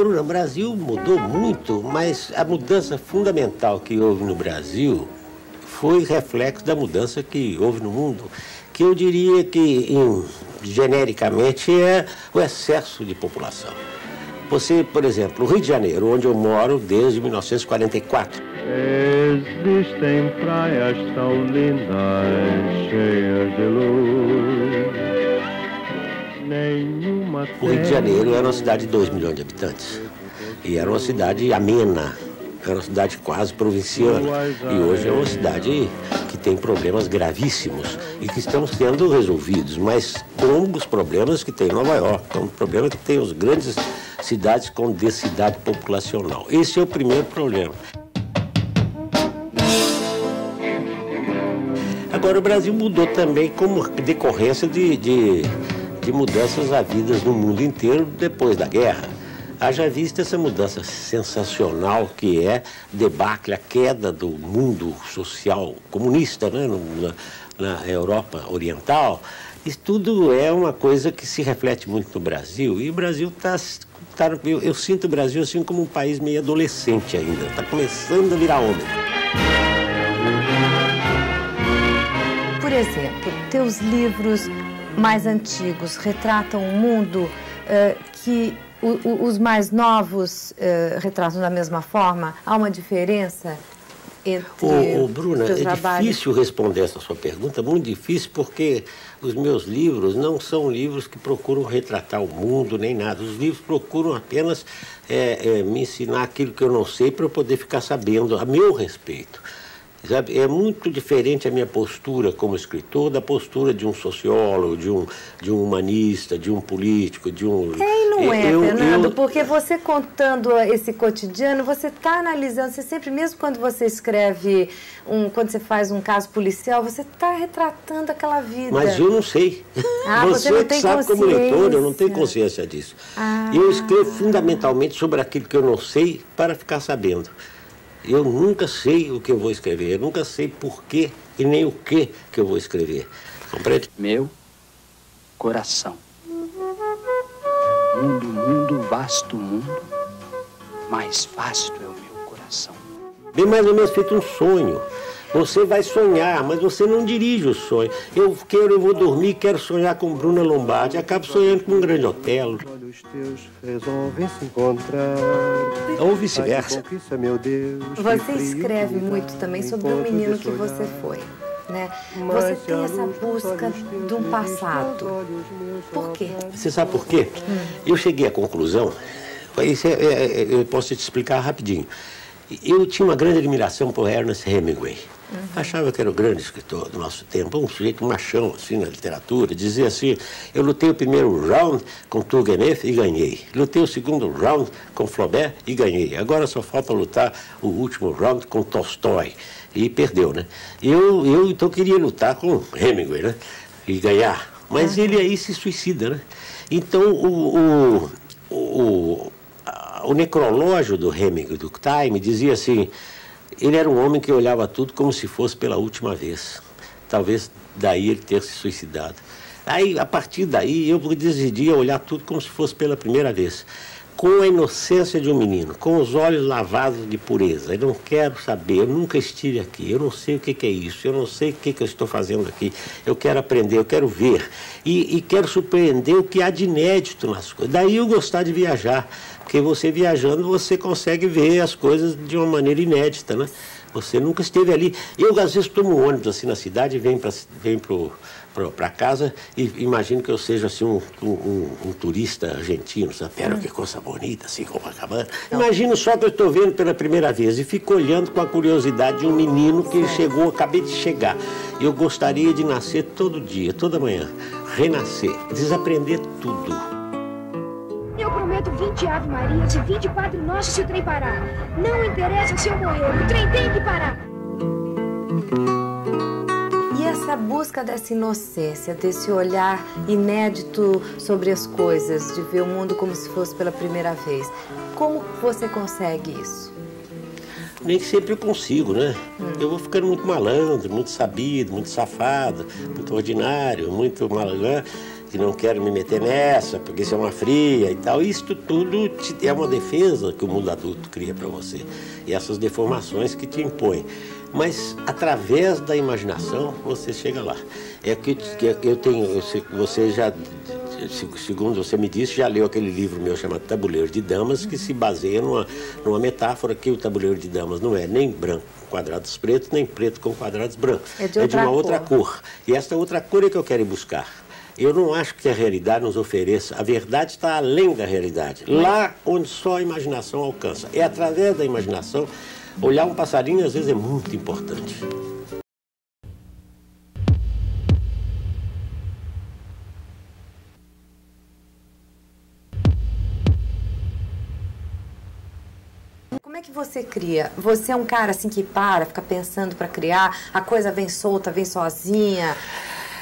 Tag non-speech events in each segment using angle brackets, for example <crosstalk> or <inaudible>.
O Brasil mudou muito, mas a mudança fundamental que houve no Brasil foi reflexo da mudança que houve no mundo, que eu diria que, em, genericamente, é o excesso de população. Você, por exemplo, o Rio de Janeiro, onde eu moro desde 1944. Existem praias tão lindas, cheias de luz. O Rio de Janeiro era uma cidade de 2 milhões de habitantes. E era uma cidade amena, era uma cidade quase provinciana. E hoje é uma cidade que tem problemas gravíssimos e que estão sendo resolvidos, mas como os problemas que tem em Nova York, como o problema que tem as grandes cidades com densidade populacional. Esse é o primeiro problema. Agora, o Brasil mudou também como decorrência de, de, de mudanças havidas no mundo inteiro depois da guerra. Haja vista essa mudança sensacional que é debacle, a queda do mundo social comunista né, na, na Europa Oriental. Isso tudo é uma coisa que se reflete muito no Brasil. E o Brasil está. Tá, eu, eu sinto o Brasil assim como um país meio adolescente ainda. Está começando a virar homem. Por exemplo, teus livros mais antigos retratam um mundo eh, que o- o- os mais novos eh, retratam da mesma forma? Há uma diferença entre Ô, ô, Bruna, é trabalhos? difícil responder essa sua pergunta, muito difícil, porque os meus livros não são livros que procuram retratar o mundo nem nada. Os livros procuram apenas é, é, me ensinar aquilo que eu não sei para eu poder ficar sabendo a meu respeito. Sabe? É muito diferente a minha postura como escritor da postura de um sociólogo, de um, de um humanista, de um político, de um. E não é, Eu- Fernando, eu- porque você contando esse cotidiano, você está analisando, você sempre, mesmo quando você escreve, um, quando você faz um caso policial, você está retratando aquela vida. Mas eu não sei. Ah, você não que tem sabe como leitor, eu não tenho consciência. disso. Ah. E eu escrevo fundamentalmente sobre aquilo que eu não sei para ficar sabendo. Eu nunca sei o que eu vou escrever, eu nunca sei por quê e nem o que que eu vou escrever. Compreende? Meu coração. Mundo, mundo, vasto mundo, mais vasto é o meu coração. Bem mais ou menos feito um sonho. Você vai sonhar, mas você não dirige o sonho. Eu quero, eu vou dormir, quero sonhar com Bruna Lombardi, acabo sonhando com um grande hotel. olhos teus resolvem se encontrar. Ou vice-versa. Você escreve muito também sobre o menino que você foi. Né? Você tem essa busca de um passado. Por quê? Você sabe por quê? Eu cheguei à conclusão, isso é- é- é- eu posso te explicar rapidinho. Eu tinha uma grande admiração por Ernest Hemingway. Achava que era o grande escritor do nosso tempo, um sujeito machão assim na literatura. Dizia assim: eu lutei o primeiro round com Turgenev e ganhei. Lutei o segundo round com Flaubert e ganhei. Agora só falta lutar o último round com Tolstói. E perdeu, né? Eu, eu então queria lutar com Hemingway, né? E ganhar. Mas ele aí se suicida, né? Então, o, o, o, o necrológio do Hemingway, do Time, dizia assim, ele era um homem que olhava tudo como se fosse pela última vez. Talvez daí ele ter se suicidado. Aí, a partir daí, eu decidi olhar tudo como se fosse pela primeira vez. Com a inocência de um menino, com os olhos lavados de pureza. Eu não quero saber, eu nunca estive aqui, eu não sei o que, que é isso, eu não sei o que, que eu estou fazendo aqui. Eu quero aprender, eu quero ver. E, e quero surpreender o que há de inédito nas coisas. Daí eu gostar de viajar, porque você viajando, você consegue ver as coisas de uma maneira inédita, né? Você nunca esteve ali. Eu, às vezes, tomo um ônibus assim na cidade venho para venho para casa e imagino que eu seja assim um, um, um- turista argentino, sabe? Pera, que coisa bonita, assim, Copacabana. Imagino só que eu estou vendo pela primeira vez e fico olhando com a curiosidade de um menino que chegou, acabei de chegar. Eu gostaria de nascer todo dia, toda manhã, renascer, desaprender tudo. Eu prometo 20 Ave Marias e 20 Padre Nosso se o trem parar. Não interessa se eu morrer, o trem tem que parar. E essa busca dessa inocência, desse olhar inédito sobre as coisas, de ver o mundo como se fosse pela primeira vez, como você consegue isso? Nem sempre eu consigo, né? Eu vou ficando muito malandro, muito sabido, muito safado, muito ordinário, muito malandro. Que não quero me meter nessa, porque isso é uma fria e tal. Isso tudo te, é uma defesa que o mundo adulto cria para você. E essas deformações que te impõem. Mas através da imaginação você chega lá. É que, que eu tenho, você já segundo você me disse, já leu aquele livro meu chamado Tabuleiro de Damas, que se baseia numa, numa metáfora que o tabuleiro de damas não é nem branco com quadrados pretos, nem preto com quadrados brancos. É de é de uma outra cor. cor. E esta outra cor é que eu quero ir buscar. Eu não acho que a realidade nos ofereça. A verdade está além da realidade. Lá onde só a imaginação alcança. É através da imaginação. Olhar um passarinho às vezes é muito importante. Como é que você cria? Você é um cara assim que para, fica pensando para criar, a coisa vem solta, vem sozinha.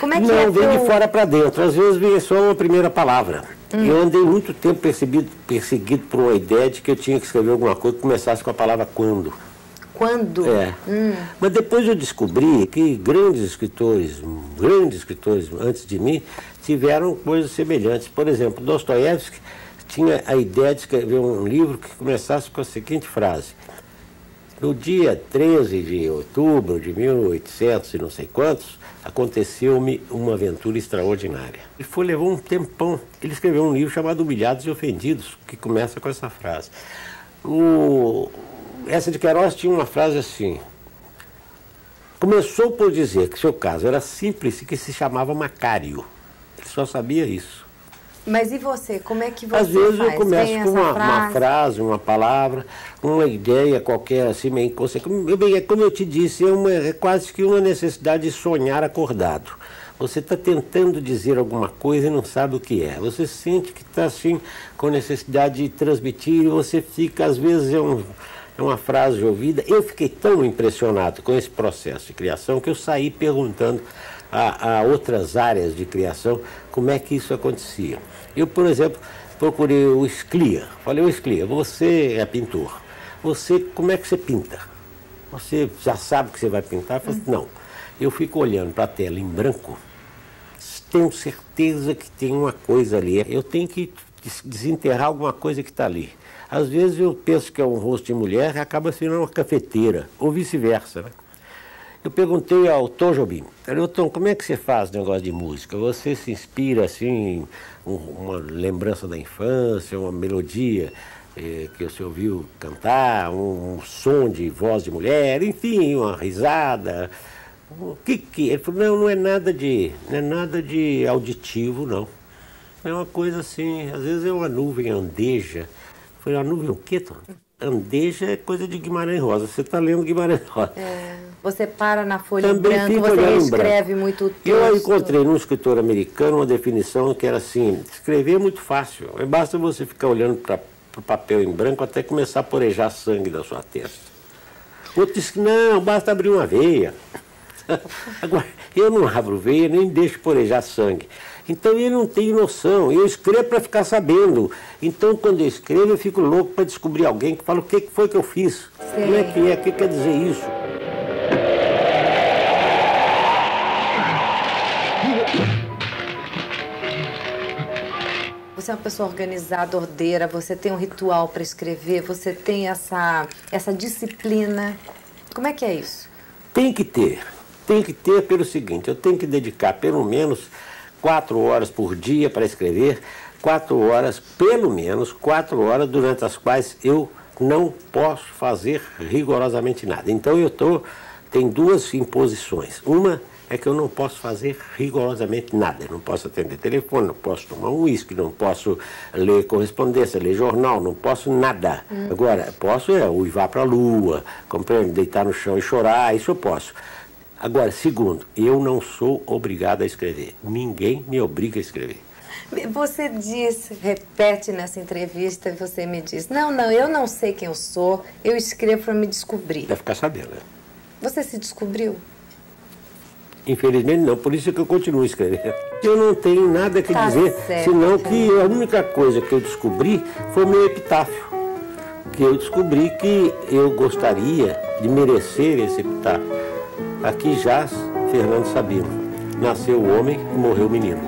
Como é que não, é vem teu- de fora para dentro. Às vezes vem só uma primeira palavra. Hum. Eu andei muito tempo percebido, perseguido por uma ideia de que eu tinha que escrever alguma coisa que começasse com a palavra quando. Quando? É. Hum. Mas depois eu descobri que grandes escritores, grandes escritores antes de mim, tiveram coisas semelhantes. Por exemplo, Dostoiévski tinha a ideia de escrever um livro que começasse com a seguinte frase. No dia 13 de outubro de 1800 e não sei quantos, aconteceu-me uma aventura extraordinária. Ele foi, levou um tempão. Ele escreveu um livro chamado Humilhados e Ofendidos, que começa com essa frase. O, essa de Queiroz tinha uma frase assim. Começou por dizer que seu caso era simples e que se chamava Macário. Ele só sabia isso. Mas e você? Como é que você Às vezes faz? eu começo com uma, uma frase, uma palavra, uma ideia qualquer, assim, meio inconsciente. Como, eu- bem, é como eu te disse, é, uma- é quase que uma necessidade de sonhar acordado. Você está tentando dizer alguma coisa e não sabe o que é. Você sente que está assim, com necessidade de transmitir e você fica, às vezes, é, um- é uma frase ouvida. Eu fiquei tão impressionado com esse processo de criação que eu saí perguntando a, a outras áreas de criação como é que isso acontecia. Eu, por exemplo, procurei o Sclia. Falei, ô Sclia, você é pintor. Você, como é que você pinta? Você já sabe que você vai pintar? Eu falei, não. Eu fico olhando para a tela em branco, tenho certeza que tem uma coisa ali. Eu tenho que des- desenterrar alguma coisa que está ali. Às vezes eu penso que é um rosto de mulher e acaba sendo uma cafeteira, ou vice-versa. Né? Eu perguntei ao Tom Jobim, falei, Tom, como é que você faz negócio de música? Você se inspira assim, um- uma lembrança da infância, uma melodia eh, que você ouviu cantar, um, um som de voz de mulher, enfim, uma risada. O que que... Ele falou, não, não é nada de, não é nada de auditivo, não. É uma coisa assim, às vezes é uma nuvem andeja. Foi uma nuvem o quê, Tom? Andeja é coisa de Guimarães Rosa. Você está lendo Guimarães Rosa. É, você para na folha em Também branco, fico você em escreve branco. muito texto. Eu encontrei num escritor americano uma definição que era assim: escrever é muito fácil. Basta você ficar olhando para o papel em branco até começar a porejar sangue da sua testa. Outro disse que não, basta abrir uma veia. <laughs> Agora, eu não abro veia nem deixo porejar sangue. Então eu não tenho noção. Eu escrevo para ficar sabendo. Então quando eu escrevo, eu fico louco para descobrir alguém que fala o que foi que eu fiz. Como é que é? O que quer dizer isso? Você é uma pessoa organizada, ordeira, você tem um ritual para escrever, você tem essa, essa disciplina. Como é que é isso? Tem que ter. Tem que ter pelo seguinte, eu tenho que dedicar pelo menos quatro horas por dia para escrever, quatro horas, pelo menos quatro horas, durante as quais eu não posso fazer rigorosamente nada. Então eu tô, tem duas imposições. Uma é que eu não posso fazer rigorosamente nada. Eu não posso atender telefone, não posso tomar um uísque, não posso ler correspondência, ler jornal, não posso nada. Agora, posso é uivar para a lua, compreende? Deitar no chão e chorar, isso eu posso. Agora, segundo, eu não sou obrigado a escrever. Ninguém me obriga a escrever. Você diz, repete nessa entrevista, você me diz: Não, não, eu não sei quem eu sou, eu escrevo para me descobrir. Vai ficar sabendo, né? Você se descobriu? Infelizmente não, por isso que eu continuo escrevendo. Eu não tenho nada que Tá dizer, certo. senão que a única coisa que eu descobri foi o meu epitáfio. Que eu descobri que eu gostaria de merecer esse epitáfio. Aqui jaz Fernando Sabino. Nasceu o homem e morreu o menino.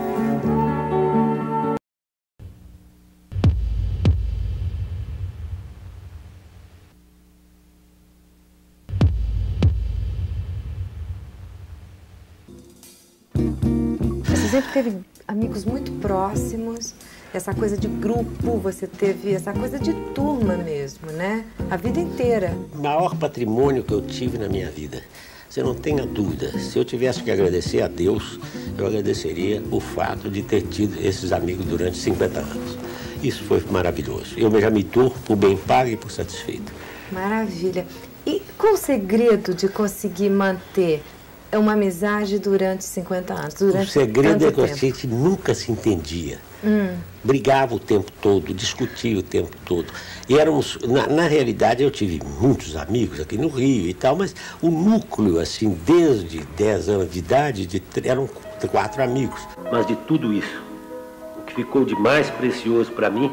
Você sempre teve amigos muito próximos, essa coisa de grupo, você teve essa coisa de turma mesmo, né? A vida inteira. O maior patrimônio que eu tive na minha vida você não tenha dúvida, se eu tivesse que agradecer a Deus, eu agradeceria o fato de ter tido esses amigos durante 50 anos. Isso foi maravilhoso. Eu já me dou por bem pago e por satisfeito. Maravilha. E qual o segredo de conseguir manter uma amizade durante 50 anos? Durante o segredo é que a tempo? gente nunca se entendia. Hum. Brigava o tempo todo, discutia o tempo todo. E éramos, na, na, realidade, eu tive muitos amigos aqui no Rio e tal, mas o núcleo, assim, desde 10 anos de idade, de, eram quatro amigos. Mas de tudo isso, o que ficou de mais precioso para mim,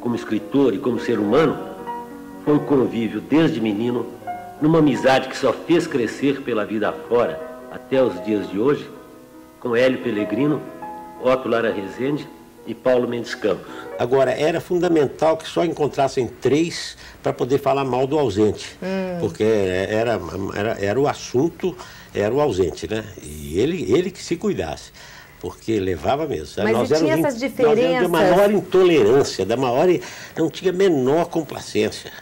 como escritor e como ser humano, foi o convívio desde menino, numa amizade que só fez crescer pela vida afora até os dias de hoje, com Hélio Pellegrino, Otto Lara Rezende e Paulo Mendes Campos. Agora, era fundamental que só encontrassem três para poder falar mal do ausente, hum. porque era, era, era o assunto, era o ausente, né? E ele, ele que se cuidasse porque levava mesmo. Mas nós tinha essas diferenças? da maior intolerância, da maior. não tinha menor complacência.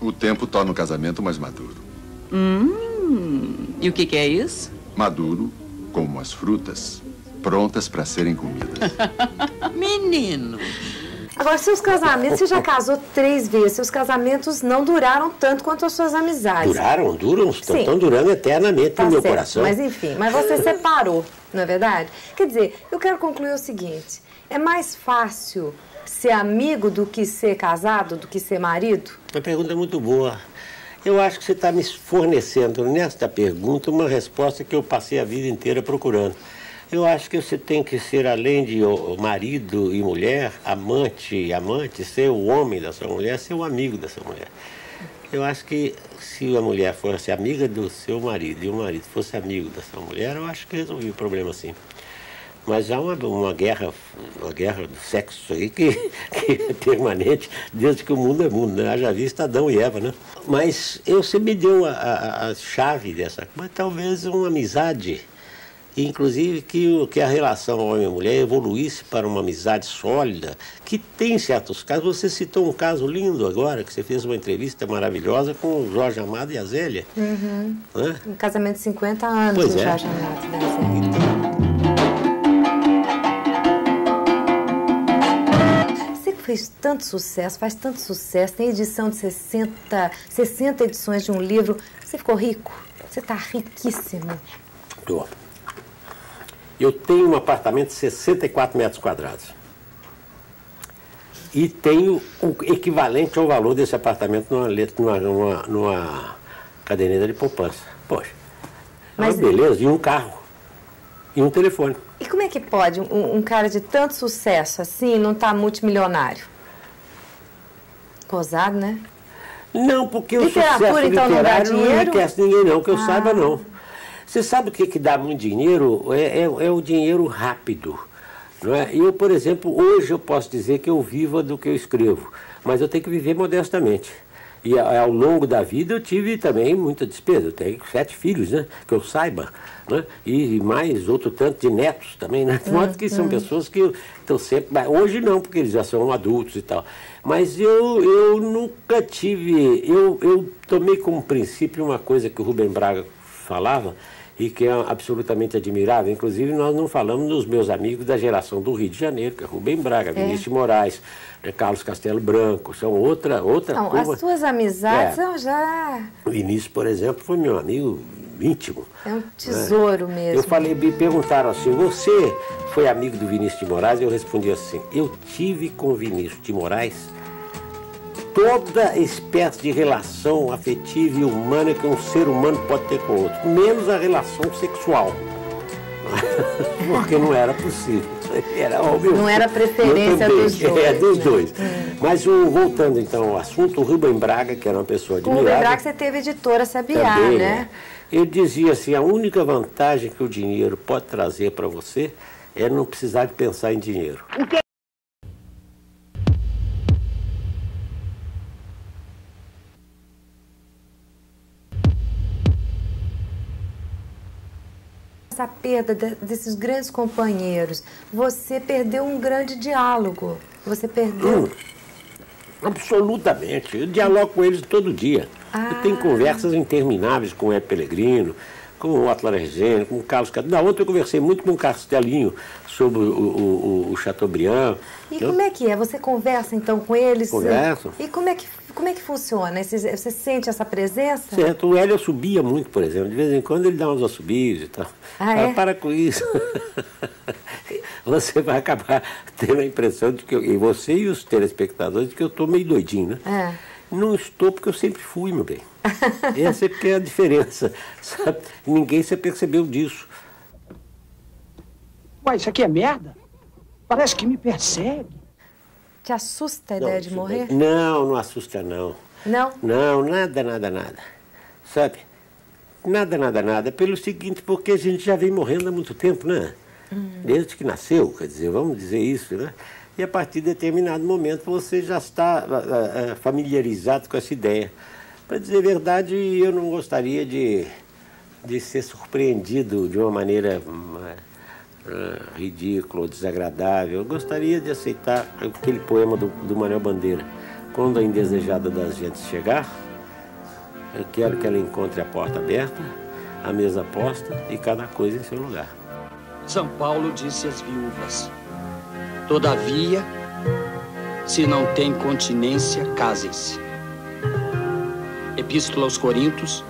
O tempo torna o casamento mais maduro. Hum, e o que, que é isso? Maduro, como as frutas, prontas para serem comidas. <laughs> Menino! Agora, seus casamentos, você já casou três vezes, seus casamentos não duraram tanto quanto as suas amizades. Duraram, duram, estão durando eternamente tá no meu certo. coração. Mas enfim, mas você <laughs> separou, não é verdade? Quer dizer, eu quero concluir o seguinte: é mais fácil ser amigo do que ser casado, do que ser marido? A pergunta é muito boa. Eu acho que você está me fornecendo nesta pergunta uma resposta que eu passei a vida inteira procurando. Eu acho que você tem que ser, além de marido e mulher, amante e amante, ser o homem da sua mulher, ser o amigo da sua mulher. Eu acho que se a mulher fosse amiga do seu marido e o marido fosse amigo da sua mulher, eu acho que resolvi o problema assim. Mas há uma, uma guerra, uma guerra do sexo aí que, <laughs> que é permanente desde que o mundo é mundo, né? Já visto Adão e Eva, né? Mas eu, você me deu a, a, a chave dessa, mas talvez uma amizade inclusive que, que a relação homem e mulher evoluísse para uma amizade sólida, que tem certos casos. Você citou um caso lindo agora, que você fez uma entrevista maravilhosa com o Jorge Amado e a Zélia. Uhum. Né? Um casamento de 50 anos pois do é. Jorge Amado e da Zélia. Você que fez tanto sucesso, faz tanto sucesso, tem edição de 60, 60 edições de um livro, você ficou rico? Você está riquíssimo. Tô. Eu tenho um apartamento de 64 metros quadrados. E tenho o equivalente ao valor desse apartamento numa, numa, numa, numa caderneta de poupança. Poxa, Mas, é uma beleza. E um carro. E um telefone. E como é que pode um, um cara de tanto sucesso assim não estar tá multimilionário? Gozado, né? Não, porque o Literatura, sucesso então, não dá literário não dinheiro? enriquece ninguém não, que eu Ah. saiba não. Você sabe o que, que dá muito dinheiro? É, é, é o dinheiro rápido. Não é? Eu, por exemplo, hoje eu posso dizer que eu vivo do que eu escrevo, mas eu tenho que viver modestamente. E ao longo da vida eu tive também muita despesa. Eu tenho sete filhos, né? Que eu saiba. Né? E mais outro tanto de netos também, né? De modo que são pessoas que estão sempre. Hoje não, porque eles já são adultos e tal. Mas eu, eu nunca tive. Eu, eu tomei como princípio uma coisa que o Rubem Braga falava e que é absolutamente admirável. Inclusive, nós não falamos dos meus amigos da geração do Rio de Janeiro, que é Rubem Braga, Vinícius de Moraes, né, Carlos Castelo Branco, são outra, outra Não, turma. as suas amizades É. são já O Vinícius, por exemplo, foi meu amigo íntimo. é um tesouro mesmo. Eu falei, me perguntaram assim, você foi amigo do Vinícius de Moraes? Eu respondi assim, eu tive com o Vinícius de Moraes toda espécie de relação afetiva e humana que um ser humano pode ter com outro, menos a relação sexual. <laughs> Porque não era possível. Era óbvio. Não era preferência dos <laughs> dois, É, dos né? dois. Mas o, voltando então ao assunto, o Rubem Braga, que era uma pessoa Com o admirável... lembrar que você teve editora Sabiá, Também, né? Ele dizia assim, a única vantagem que o dinheiro pode trazer para você é não precisar de pensar em dinheiro. Essa perda de, desses grandes companheiros, você perdeu um grande diálogo. Você perdeu. Hum, absolutamente. Eu dialogo com eles todo dia. Ah. Eu tenho conversas intermináveis com o Ed Pellegrino, com o Atlas Regênio, com o Carlos Cadê. Na outra eu conversei muito com o Castelinho sobre o, o, o, o Chateaubriand. E Eu- como é que é? Você conversa então com eles? Converso. E como é que, como é que funciona? Você sente essa presença? Certo, o Hélio subia muito, por exemplo. De vez em quando ele dá uns assobios e tal. Ah, é? para com isso. <laughs> você vai acabar tendo a impressão de que eu, e você e os telespectadores de que eu estou meio doidinho, né? É. Não estou porque eu sempre fui, meu bem. Essa é porque é a diferença. <laughs> Sabe? Ninguém se percebeu disso. Uai, isso aqui é merda? Parece que me persegue. Te assusta a ideia de isso morrer? Não, não assusta não. Não? Não, nada, nada, nada. Sabe? Nada, nada, nada. Pelo seguinte, porque a gente já vem morrendo há muito tempo, né? Desde que nasceu, quer dizer, vamos dizer isso, né? E a partir de determinado momento você já está ah, ah, familiarizado com essa ideia. Para dizer a verdade, eu não gostaria de, de ser surpreendido de uma maneira hum, ridícula ou desagradável. Eu gostaria de aceitar aquele poema do, do Manuel Bandeira. Quando a indesejada das gentes chegar, eu quero que ela encontre a porta aberta, a mesa posta e cada coisa em seu lugar. São Paulo disse às viúvas: Todavia, se não tem continência, casem-se. Epístola aos Coríntios,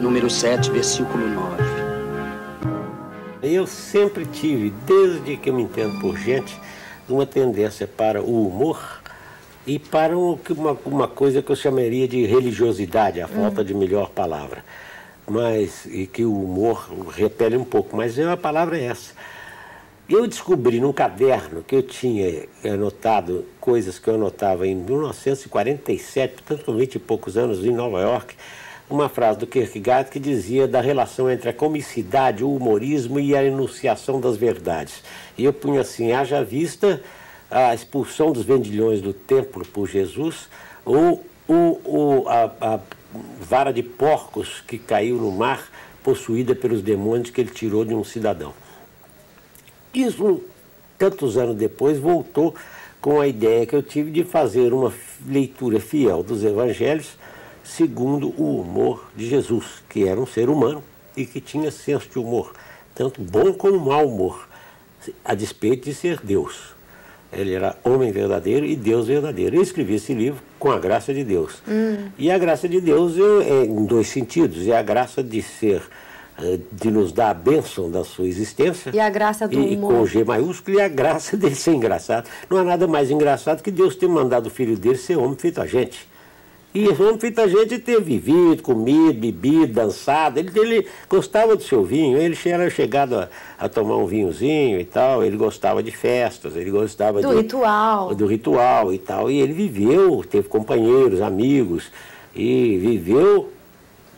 número 7, versículo 9. Eu sempre tive, desde que eu me entendo por gente, uma tendência para o humor e para um- uma, uma coisa que eu chamaria de religiosidade, a falta de melhor palavra. Mas, e que o humor repele um pouco, mas a palavra é essa. Eu descobri num caderno que eu tinha anotado coisas que eu anotava em 1947, portanto com 20 e poucos anos, em Nova York, uma frase do Kierkegaard que dizia da relação entre a comicidade, o humorismo e a enunciação das verdades. E eu punha assim, haja vista a expulsão dos vendilhões do templo por Jesus ou o, o- a, a vara de porcos que caiu no mar possuída pelos demônios que ele tirou de um cidadão. Isso, tantos anos depois, voltou com a ideia que eu tive de fazer uma leitura fiel dos evangelhos segundo o humor de Jesus, que era um ser humano e que tinha senso de humor, tanto bom como mau humor, a despeito de ser Deus. Ele era homem verdadeiro e Deus verdadeiro. Eu escrevi esse livro com a graça de Deus. E a graça de Deus é, é em dois sentidos. É a graça de ser, eh, de nos dar a bênção da sua existência. E a graça do e, e humor. com G maiúsculo e a graça <laughs> dele ser engraçado. Não há nada mais engraçado que Deus ter mandado o filho dele ser homem feito a gente. E esse homem feito a gente ter vivido, comido, bebido, dançado. Ele, ele gostava do seu vinho, ele era chegado a, a tomar um vinhozinho e tal. Ele gostava de festas, ele gostava Do de, ritual. do ritual e tal. E ele viveu, teve companheiros, amigos, e viveu,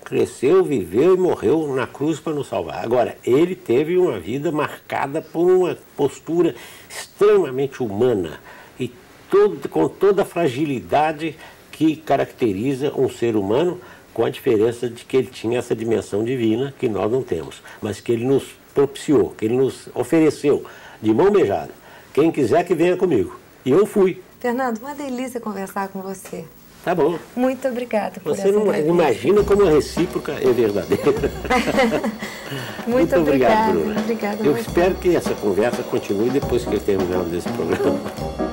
cresceu, viveu e morreu na cruz para nos salvar. Agora, ele teve uma vida marcada por uma postura extremamente humana e todo, com toda a fragilidade que caracteriza um ser humano, com a diferença de que ele tinha essa dimensão divina que nós não temos, mas que ele nos propiciou, que ele nos ofereceu de mão beijada. Quem quiser que venha comigo. E eu fui. Fernando, uma delícia conversar com você. Tá bom. Muito obrigada por Você não entrevista. imagina como a recíproca é verdadeira. <laughs> Muito, obrigada. Bruna. Obrigada Eu espero que essa conversa continue depois que terminarmos esse programa. <laughs>